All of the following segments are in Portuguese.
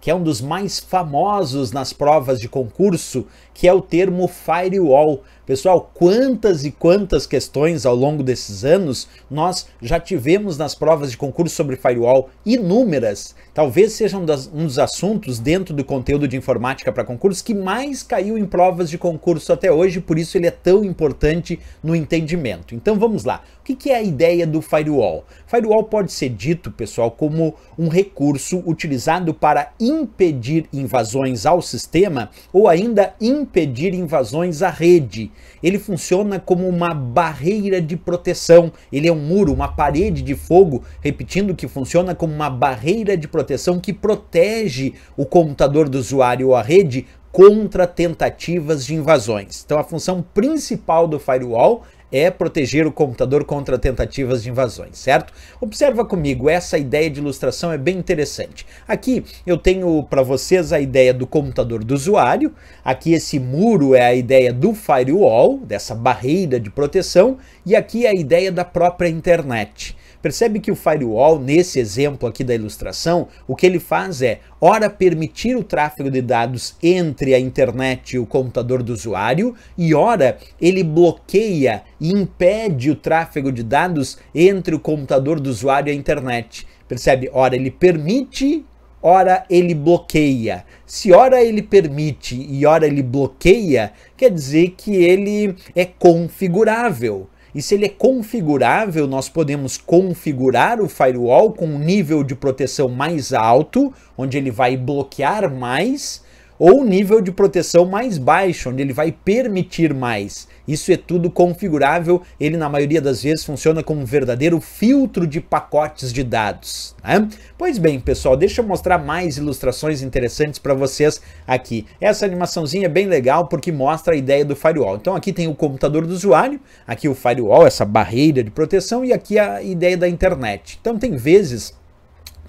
que é um dos mais famosos nas provas de concurso, que é o termo firewall. Pessoal, quantas e quantas questões ao longo desses anos nós já tivemos nas provas de concurso sobre firewall? Inúmeras. Talvez seja um, dos assuntos dentro do conteúdo de informática para concurso que mais caiu em provas de concurso até hoje, por isso ele é tão importante no entendimento. Então vamos lá. O que é a ideia do firewall? Firewall pode ser dito, pessoal, como um recurso utilizado para impedir invasões ao sistema ou ainda impedir invasões à rede. Ele funciona como uma barreira de proteção. Ele é um muro, uma parede de fogo, repetindo que funciona como uma barreira de proteção que protege o computador do usuário ou a rede contra tentativas de invasões. Então a função principal do firewall é proteger o computador contra tentativas de invasões, certo? Observa comigo, essa ideia de ilustração é bem interessante. Aqui eu tenho para vocês a ideia do computador do usuário, aqui esse muro é a ideia do firewall, dessa barreira de proteção, e aqui é a ideia da própria internet. Percebe que o firewall, nesse exemplo aqui da ilustração, o que ele faz é, ora, permitir o tráfego de dados entre a internet e o computador do usuário, e ora, ele bloqueia e impede o tráfego de dados entre o computador do usuário e a internet. Percebe? Ora, ele permite ora ele bloqueia. Se ora ele permite e ora ele bloqueia, quer dizer que ele é configurável. E se ele é configurável, nós podemos configurar o firewall com um nível de proteção mais alto, onde ele vai bloquear mais, ou nível de proteção mais baixo, onde ele vai permitir mais. Isso é tudo configurável, ele na maioria das vezes funciona como um verdadeiro filtro de pacotes de dados. Né? Pois bem, pessoal, deixa eu mostrar mais ilustrações interessantes para vocês aqui. Essa animaçãozinha é bem legal porque mostra a ideia do firewall. Então aqui tem o computador do usuário, aqui o firewall, essa barreira de proteção, e aqui a ideia da internet. Então tem vezes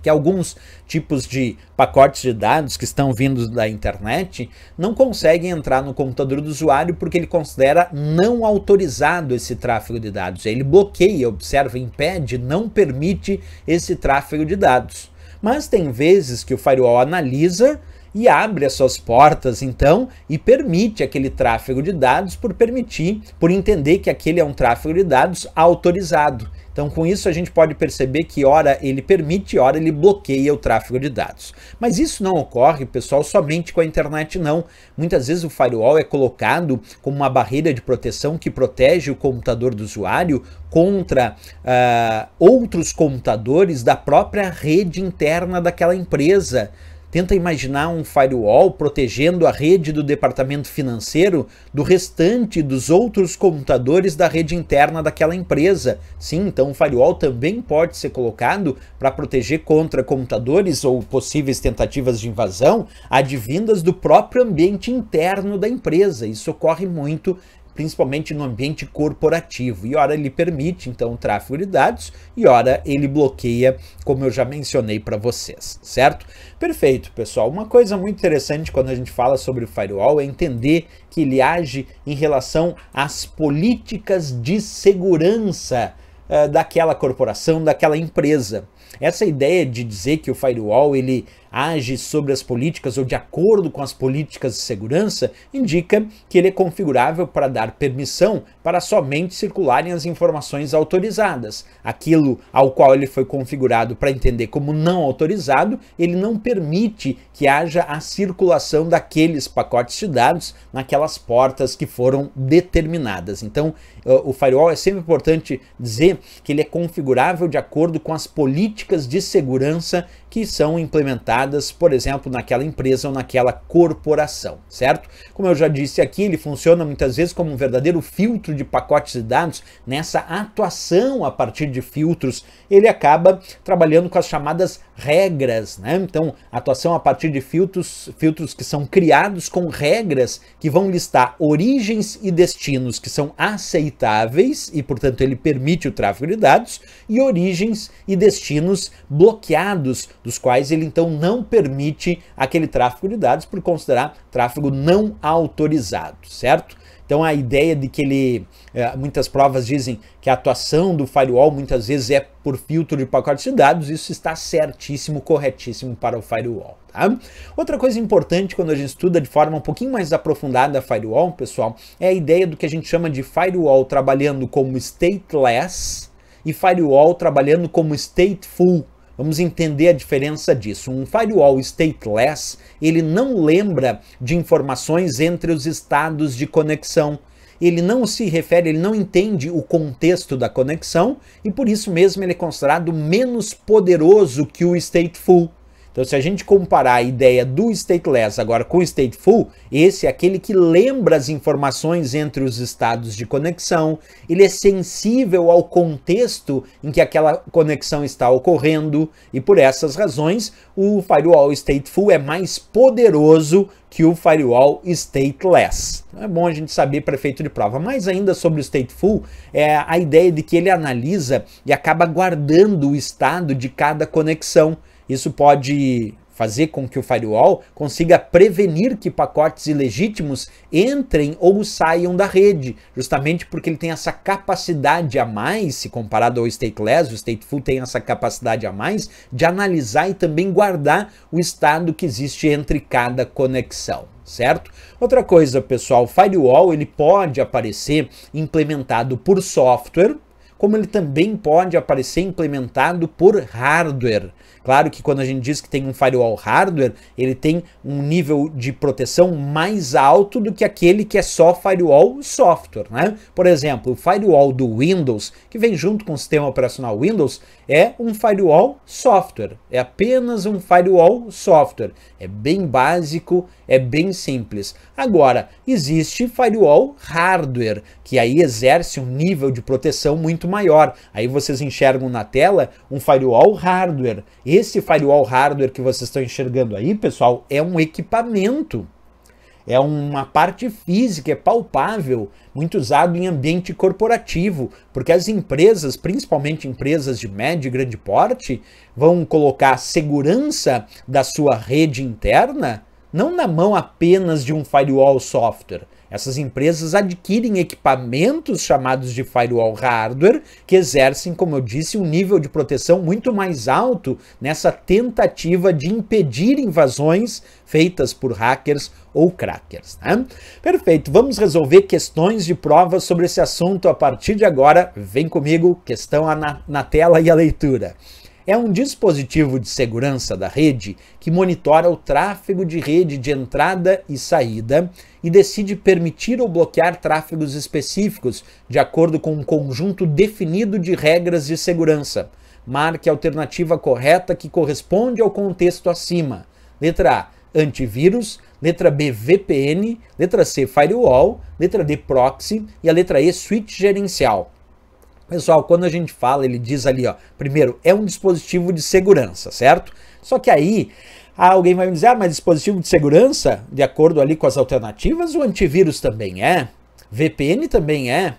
que alguns tipos de pacotes de dados que estão vindo da internet não conseguem entrar no computador do usuário porque ele considera não autorizado esse tráfego de dados. Ele bloqueia, observa, impede, não permite esse tráfego de dados. Mas tem vezes que o firewall analisa e abre as suas portas então e permite aquele tráfego de dados por permitir, por entender que aquele é um tráfego de dados autorizado. Então, com isso, a gente pode perceber que, ora, ele permite, ora, ele bloqueia o tráfego de dados. Mas isso não ocorre, pessoal, somente com a internet, não. Muitas vezes o firewall é colocado como uma barreira de proteção que protege o computador do usuário contra uh, outros computadores da própria rede interna daquela empresa. Tenta imaginar um firewall protegendo a rede do departamento financeiro do restante dos outros computadores da rede interna daquela empresa. Sim, então o firewall também pode ser colocado para proteger contra computadores ou possíveis tentativas de invasão advindas do próprio ambiente interno da empresa. Isso ocorre muito principalmente no ambiente corporativo. E ora ele permite então o tráfego de dados e ora ele bloqueia, como eu já mencionei para vocês, certo? Perfeito, pessoal. Uma coisa muito interessante quando a gente fala sobre o firewall é entender que ele age em relação às políticas de segurança uh, daquela corporação, daquela empresa. Essa ideia de dizer que o firewall ele age sobre as políticas ou de acordo com as políticas de segurança indica que ele é configurável para dar permissão para somente circularem as informações autorizadas. Aquilo ao qual ele foi configurado para entender como não autorizado, ele não permite que haja a circulação daqueles pacotes de dados naquelas portas que foram determinadas. Então, o firewall é sempre importante dizer que ele é configurável de acordo com as políticas de segurança que são implementadas, por exemplo, naquela empresa ou naquela corporação, certo? Como eu já disse aqui, ele funciona muitas vezes como um verdadeiro filtro de pacotes de dados. Nessa atuação a partir de filtros, ele acaba trabalhando com as chamadas regras, né? Então, atuação a partir de filtros, filtros que são criados com regras que vão listar origens e destinos que são aceitáveis e, portanto, ele permite o tráfego de dados e origens e destinos bloqueados dos quais ele então não permite aquele tráfego de dados por considerar tráfego não autorizado, certo? Então a ideia de que ele, é, muitas provas dizem que a atuação do firewall muitas vezes é por filtro de pacotes de dados, isso está certíssimo, corretíssimo para o firewall. Tá? Outra coisa importante quando a gente estuda de forma um pouquinho mais aprofundada a firewall, pessoal, é a ideia do que a gente chama de firewall trabalhando como stateless e firewall trabalhando como stateful. Vamos entender a diferença disso. Um firewall stateless, ele não lembra de informações entre os estados de conexão. Ele não se refere, ele não entende o contexto da conexão e por isso mesmo ele é considerado menos poderoso que o stateful. Então, se a gente comparar a ideia do stateless agora com o stateful, esse é aquele que lembra as informações entre os estados de conexão, ele é sensível ao contexto em que aquela conexão está ocorrendo, e por essas razões, o firewall stateful é mais poderoso que o firewall stateless. Então, é bom a gente saber para efeito de prova. Mais ainda sobre o stateful, é a ideia de que ele analisa e acaba guardando o estado de cada conexão. Isso pode fazer com que o firewall consiga prevenir que pacotes ilegítimos entrem ou saiam da rede, justamente porque ele tem essa capacidade a mais, se comparado ao stateless, o stateful tem essa capacidade a mais de analisar e também guardar o estado que existe entre cada conexão certo? Outra coisa, pessoal, firewall ele pode aparecer implementado por software, como ele também pode aparecer implementado por hardware. Claro que quando a gente diz que tem um firewall hardware, ele tem um nível de proteção mais alto do que aquele que é só firewall software, né? Por exemplo, o firewall do Windows, que vem junto com o sistema operacional Windows, é um firewall software. É apenas um firewall software. É bem básico, é bem simples. Agora, existe firewall hardware, que aí exerce um nível de proteção muito maior. Aí vocês enxergam na tela um firewall hardware. Esse firewall hardware que vocês estão enxergando aí, pessoal, é um equipamento. É uma parte física, é palpável, muito usado em ambiente corporativo, porque as empresas, principalmente empresas de médio e grande porte, vão colocar a segurança da sua rede interna não na mão apenas de um firewall software, essas empresas adquirem equipamentos chamados de firewall hardware que exercem, como eu disse, um nível de proteção muito mais alto nessa tentativa de impedir invasões feitas por hackers ou crackers. Né? Perfeito, vamos resolver questões de prova sobre esse assunto a partir de agora. Vem comigo, questão na, na tela e a leitura é um dispositivo de segurança da rede que monitora o tráfego de rede de entrada e saída e decide permitir ou bloquear tráfegos específicos de acordo com um conjunto definido de regras de segurança. Marque a alternativa correta que corresponde ao contexto acima. Letra A, antivírus. Letra B, VPN. Letra C, firewall. Letra D, proxy. E a letra E, switch gerencial. Pessoal, quando a gente fala, ele diz ali, ó, primeiro, é um dispositivo de segurança, certo? Só que aí alguém vai me dizer, ah, mas dispositivo de segurança, de acordo ali com as alternativas, o antivírus também é, VPN também é,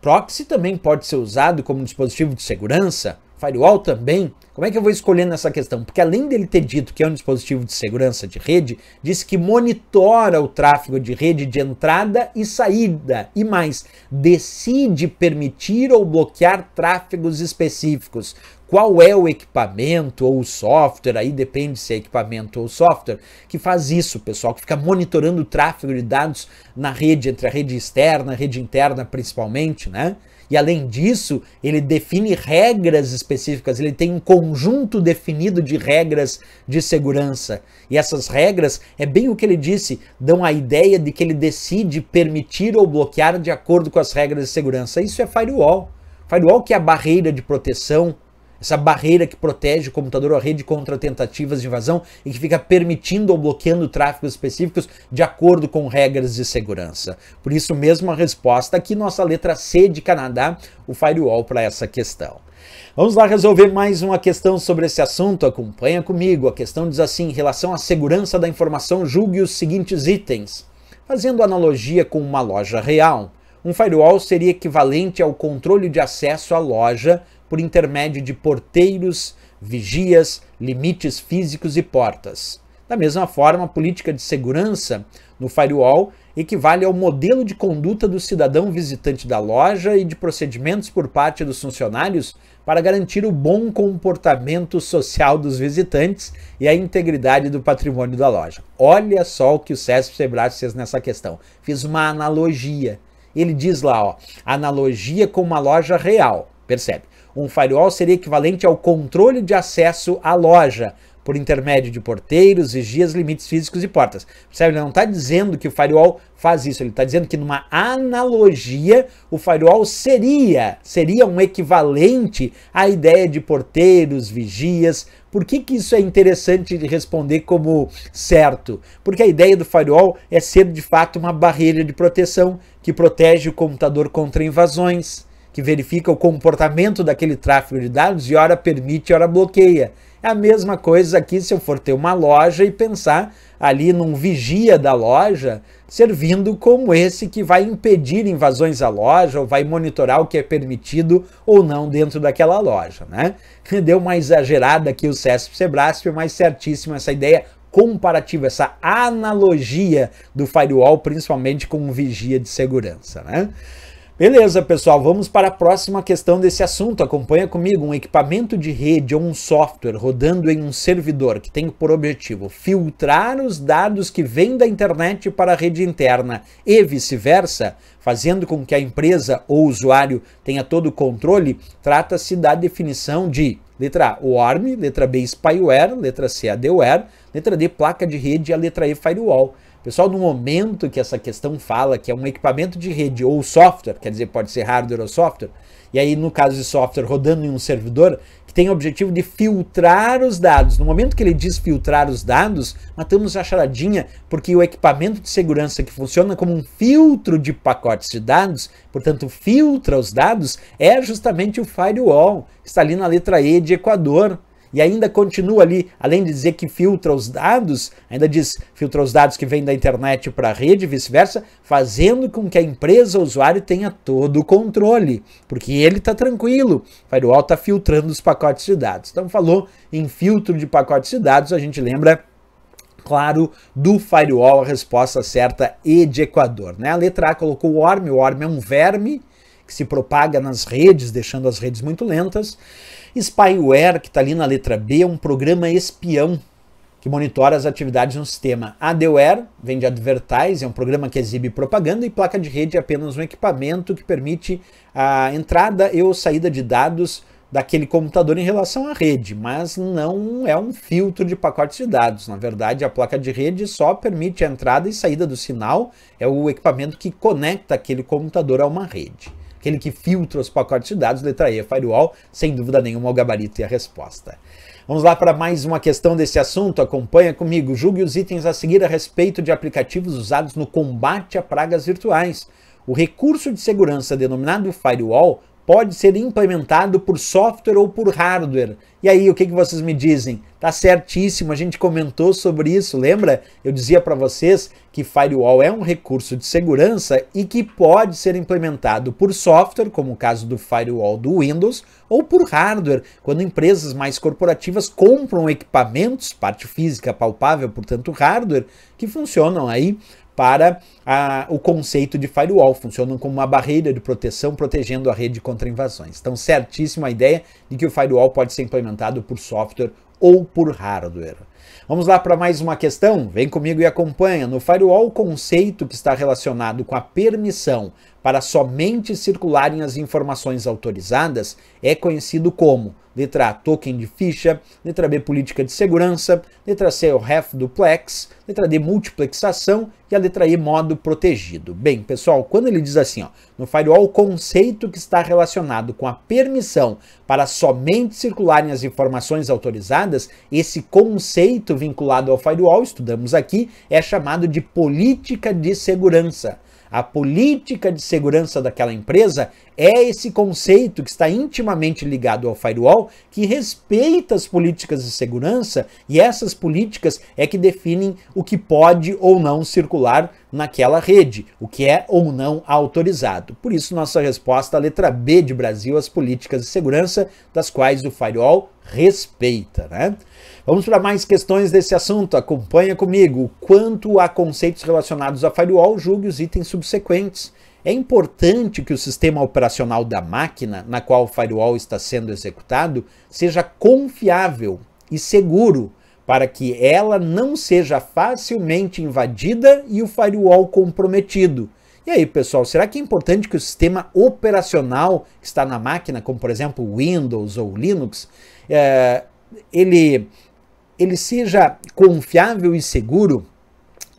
proxy também pode ser usado como dispositivo de segurança, firewall também. Como é que eu vou escolher nessa questão? Porque além dele ter dito que é um dispositivo de segurança de rede, diz que monitora o tráfego de rede de entrada e saída e mais, decide permitir ou bloquear tráfegos específicos. Qual é o equipamento ou o software, aí depende se é equipamento ou software, que faz isso, pessoal, que fica monitorando o tráfego de dados na rede, entre a rede externa, a rede interna principalmente, né? E além disso, ele define regras específicas, ele tem um conjunto definido de regras de segurança. E essas regras, é bem o que ele disse, dão a ideia de que ele decide permitir ou bloquear de acordo com as regras de segurança. Isso é firewall. Firewall que é a barreira de proteção essa barreira que protege o computador ou a rede contra tentativas de invasão e que fica permitindo ou bloqueando tráfegos específicos de acordo com regras de segurança. Por isso mesmo a resposta aqui, nossa letra C de Canadá, o firewall para essa questão. Vamos lá resolver mais uma questão sobre esse assunto. Acompanha comigo. A questão diz assim: em relação à segurança da informação, julgue os seguintes itens. Fazendo analogia com uma loja real, um firewall seria equivalente ao controle de acesso à loja por intermédio de porteiros, vigias, limites físicos e portas. Da mesma forma, a política de segurança no firewall equivale ao modelo de conduta do cidadão visitante da loja e de procedimentos por parte dos funcionários para garantir o bom comportamento social dos visitantes e a integridade do patrimônio da loja. Olha só o que o César Sebrae fez nessa questão. Fiz uma analogia. Ele diz lá, ó, analogia com uma loja real. Percebe? Um firewall seria equivalente ao controle de acesso à loja, por intermédio de porteiros, vigias, limites físicos e portas. Percebe? Ele não está dizendo que o firewall faz isso, ele está dizendo que numa analogia o firewall seria, seria um equivalente à ideia de porteiros, vigias. Por que, que isso é interessante de responder como certo? Porque a ideia do firewall é ser de fato uma barreira de proteção que protege o computador contra invasões, que verifica o comportamento daquele tráfego de dados e ora permite, ora bloqueia. É a mesma coisa aqui se eu for ter uma loja e pensar ali num vigia da loja, servindo como esse que vai impedir invasões à loja ou vai monitorar o que é permitido ou não dentro daquela loja, né? Deu uma exagerada aqui o CESP Sebrasp, mas certíssimo essa ideia comparativa, essa analogia do firewall, principalmente com um vigia de segurança, né? Beleza, pessoal, vamos para a próxima questão desse assunto. Acompanha comigo um equipamento de rede ou um software rodando em um servidor que tem por objetivo filtrar os dados que vêm da internet para a rede interna e vice-versa, fazendo com que a empresa ou usuário tenha todo o controle, trata-se da definição de letra A, ORM, letra B, spyware, letra C, adware, letra D, placa de rede e a letra E, firewall. Pessoal, no momento que essa questão fala que é um equipamento de rede ou software, quer dizer, pode ser hardware ou software, e aí no caso de software rodando em um servidor, que tem o objetivo de filtrar os dados. No momento que ele diz filtrar os dados, matamos a charadinha, porque o equipamento de segurança que funciona como um filtro de pacotes de dados, portanto filtra os dados, é justamente o firewall, que está ali na letra E de Equador e ainda continua ali, além de dizer que filtra os dados, ainda diz filtra os dados que vêm da internet para a rede e vice-versa, fazendo com que a empresa ou usuário tenha todo o controle, porque ele está tranquilo. O firewall está filtrando os pacotes de dados. Então, falou em filtro de pacotes de dados, a gente lembra claro, do firewall, a resposta certa e de Equador. Né? A letra A colocou o ORM, o ORM é um verme que se propaga nas redes, deixando as redes muito lentas. Spyware, que está ali na letra B, é um programa espião que monitora as atividades no sistema. Adware vem de Advertise, é um programa que exibe propaganda e placa de rede é apenas um equipamento que permite a entrada e ou saída de dados daquele computador em relação à rede, mas não é um filtro de pacotes de dados. Na verdade, a placa de rede só permite a entrada e saída do sinal, é o equipamento que conecta aquele computador a uma rede aquele que filtra os pacotes de dados, letra E, firewall, sem dúvida nenhuma o gabarito e a resposta. Vamos lá para mais uma questão desse assunto. Acompanha comigo. Julgue os itens a seguir a respeito de aplicativos usados no combate a pragas virtuais. O recurso de segurança denominado firewall pode ser implementado por software ou por hardware. E aí, o que, que vocês me dizem? Tá certíssimo, a gente comentou sobre isso, lembra? Eu dizia para vocês que firewall é um recurso de segurança e que pode ser implementado por software, como o caso do firewall do Windows, ou por hardware, quando empresas mais corporativas compram equipamentos, parte física palpável, portanto hardware, que funcionam aí para a, o conceito de firewall, funcionam como uma barreira de proteção protegendo a rede contra invasões. Então, certíssima a ideia de que o firewall pode ser implementado por software ou por hardware. Vamos lá para mais uma questão? Vem comigo e acompanha. No firewall, o conceito que está relacionado com a permissão para somente circularem as informações autorizadas é conhecido como letra A, token de ficha, letra B, política de segurança, letra C, o ref duplex, letra D, multiplexação e a letra E, modo protegido. Bem, pessoal, quando ele diz assim, ó, no firewall, o conceito que está relacionado com a permissão para somente circularem as informações autorizadas, esse conceito vinculado ao firewall, estudamos aqui, é chamado de política de segurança. A política de segurança daquela empresa é esse conceito que está intimamente ligado ao firewall, que respeita as políticas de segurança e essas políticas é que definem o que pode ou não circular naquela rede, o que é ou não autorizado. Por isso, nossa resposta, a letra B de Brasil, as políticas de segurança, das quais o firewall respeita, né? Vamos para mais questões desse assunto. Acompanha comigo. Quanto a conceitos relacionados a firewall, julgue os itens subsequentes. É importante que o sistema operacional da máquina na qual o firewall está sendo executado seja confiável e seguro para que ela não seja facilmente invadida e o firewall comprometido. E aí, pessoal, será que é importante que o sistema operacional que está na máquina, como por exemplo Windows ou Linux, é, ele, ele seja confiável e seguro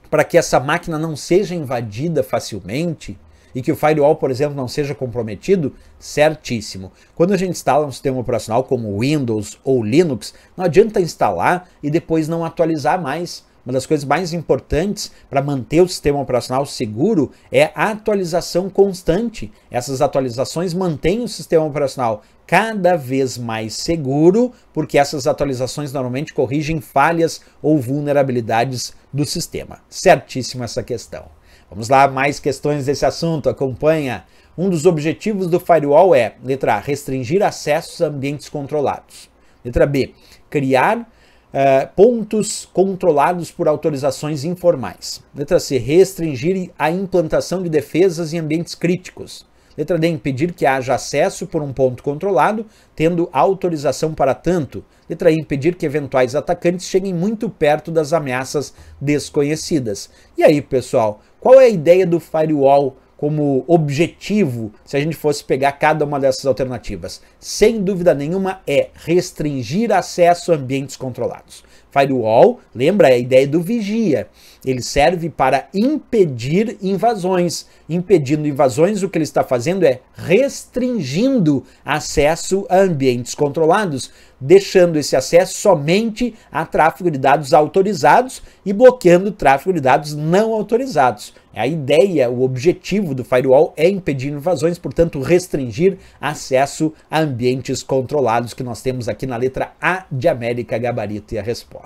para que essa máquina não seja invadida facilmente? e que o firewall, por exemplo, não seja comprometido? Certíssimo. Quando a gente instala um sistema operacional como Windows ou Linux, não adianta instalar e depois não atualizar mais. Uma das coisas mais importantes para manter o sistema operacional seguro é a atualização constante. Essas atualizações mantêm o sistema operacional cada vez mais seguro, porque essas atualizações normalmente corrigem falhas ou vulnerabilidades do sistema. Certíssima essa questão. Vamos lá, mais questões desse assunto. Acompanha. Um dos objetivos do firewall é, letra A, restringir acessos a ambientes controlados. Letra B, criar uh, pontos controlados por autorizações informais. Letra C, restringir a implantação de defesas em ambientes críticos. Letra D, impedir que haja acesso por um ponto controlado, tendo autorização para tanto. Letra E, impedir que eventuais atacantes cheguem muito perto das ameaças desconhecidas. E aí, pessoal, qual é a ideia do firewall como objetivo se a gente fosse pegar cada uma dessas alternativas? Sem dúvida nenhuma, é restringir acesso a ambientes controlados. Firewall, lembra a ideia do vigia. Ele serve para impedir invasões. Impedindo invasões, o que ele está fazendo é restringindo acesso a ambientes controlados, deixando esse acesso somente a tráfego de dados autorizados e bloqueando tráfego de dados não autorizados. A ideia, o objetivo do firewall é impedir invasões, portanto, restringir acesso a ambientes controlados, que nós temos aqui na letra A de América Gabarito e a resposta.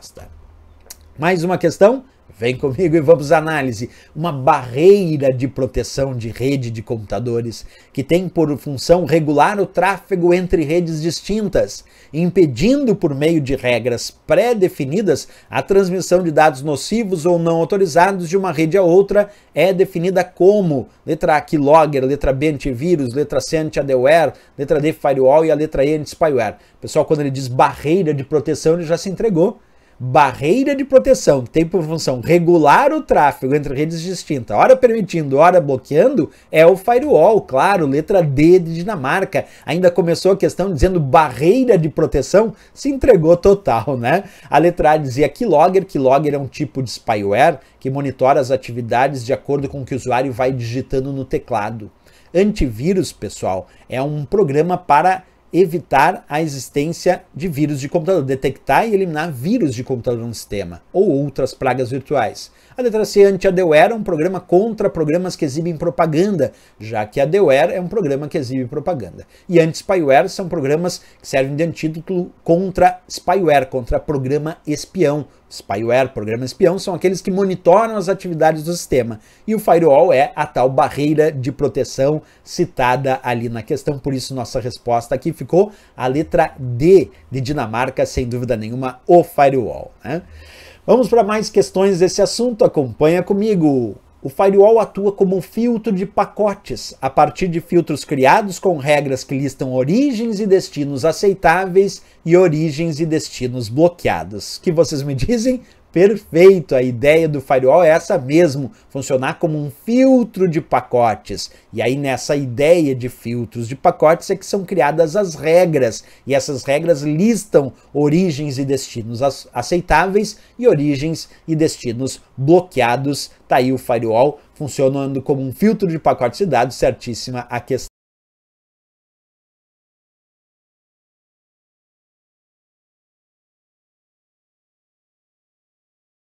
Mais uma questão? Vem comigo e vamos à análise. Uma barreira de proteção de rede de computadores que tem por função regular o tráfego entre redes distintas, impedindo por meio de regras pré-definidas a transmissão de dados nocivos ou não autorizados de uma rede a outra, é definida como letra A keylogger, letra B antivírus, letra C anti-adware, letra D firewall e a letra E anti-spyware. Pessoal, quando ele diz barreira de proteção, ele já se entregou barreira de proteção que tem por função regular o tráfego entre redes distintas, ora permitindo, ora bloqueando, é o firewall, claro, letra D de Dinamarca. Ainda começou a questão dizendo barreira de proteção, se entregou total, né? A letra A dizia keylogger, keylogger é um tipo de spyware que monitora as atividades de acordo com o que o usuário vai digitando no teclado. Antivírus, pessoal, é um programa para evitar a existência de vírus de computador, detectar e eliminar vírus de computador no sistema ou outras pragas virtuais. A letra C, anti-adware, é um programa contra programas que exibem propaganda, já que adware é um programa que exibe propaganda. E anti-spyware são programas que servem de antídoto contra spyware, contra programa espião. Spyware, programa espião, são aqueles que monitoram as atividades do sistema. E o firewall é a tal barreira de proteção citada ali na questão. Por isso, nossa resposta aqui ficou a letra D de Dinamarca, sem dúvida nenhuma, o firewall. Né? Vamos para mais questões desse assunto, acompanha comigo. O firewall atua como um filtro de pacotes, a partir de filtros criados com regras que listam origens e destinos aceitáveis e origens e destinos bloqueados. que vocês me dizem? Perfeito, a ideia do firewall é essa mesmo, funcionar como um filtro de pacotes. E aí nessa ideia de filtros de pacotes é que são criadas as regras, e essas regras listam origens e destinos aceitáveis e origens e destinos bloqueados. Tá aí o firewall funcionando como um filtro de pacotes de dados, certíssima a questão.